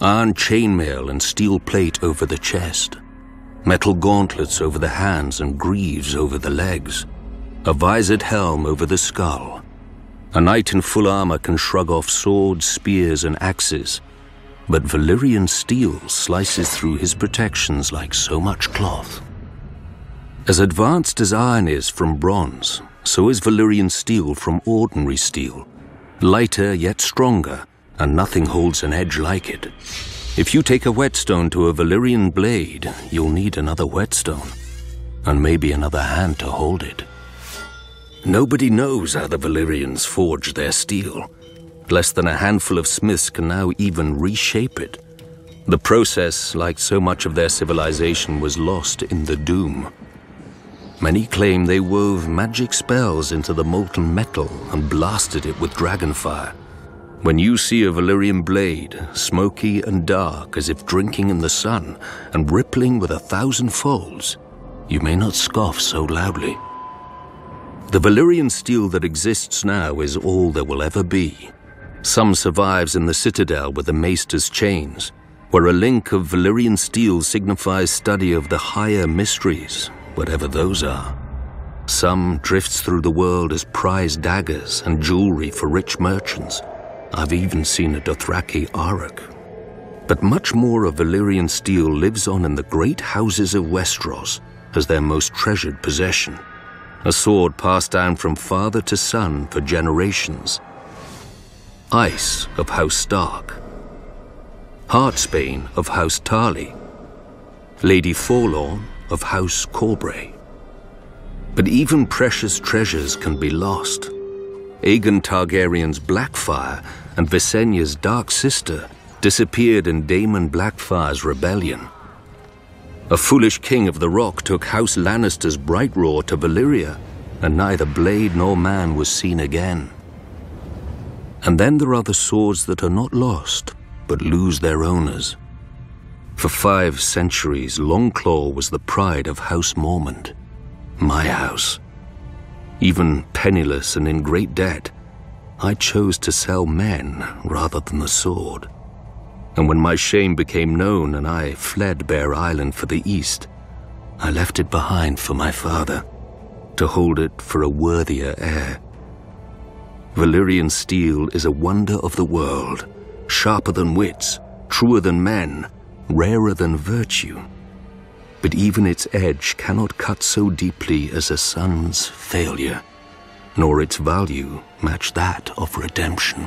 Iron chainmail and steel plate over the chest. Metal gauntlets over the hands and greaves over the legs. A visored helm over the skull. A knight in full armor can shrug off swords, spears, and axes, but Valyrian steel slices through his protections like so much cloth. As advanced as iron is from bronze, so is Valyrian steel from ordinary steel. Lighter yet stronger, and nothing holds an edge like it. If you take a whetstone to a Valyrian blade, you'll need another whetstone, and maybe another hand to hold it. Nobody knows how the Valyrians forge their steel. Less than a handful of smiths can now even reshape it. The process, like so much of their civilization, was lost in the Doom. Many claim they wove magic spells into the molten metal and blasted it with dragonfire. When you see a Valyrian blade, smoky and dark as if drinking in the sun and rippling with a thousand folds, you may not scoff so loudly. The Valyrian steel that exists now is all there will ever be. Some survives in the citadel with the maester's chains, where a link of Valyrian steel signifies study of the higher mysteries, whatever those are. Some drifts through the world as prized daggers and jewelry for rich merchants. I've even seen a Dothraki arakh. But much more of Valyrian steel lives on in the great houses of Westeros as their most treasured possession. A sword passed down from father to son for generations Ice of House Stark, Heartsbane of House Tarly, Lady Forlorn of House Corbray. But even precious treasures can be lost. Aegon Targaryen's Blackfyre and Visenya's dark sister disappeared in Daemon Blackfyre's rebellion. A foolish king of the Rock took House Lannister's Brightroar to Valyria, and neither blade nor man was seen again. And then there are the swords that are not lost, but lose their owners. For five centuries, Longclaw was the pride of House Mormont, my house. Even penniless and in great debt, I chose to sell men rather than the sword. And when my shame became known and I fled Bear Island for the East, I left it behind for my father, to hold it for a worthier heir. Valyrian steel is a wonder of the world, sharper than wits, truer than men, rarer than virtue. But even its edge cannot cut so deeply as a son's failure, nor its value match that of redemption.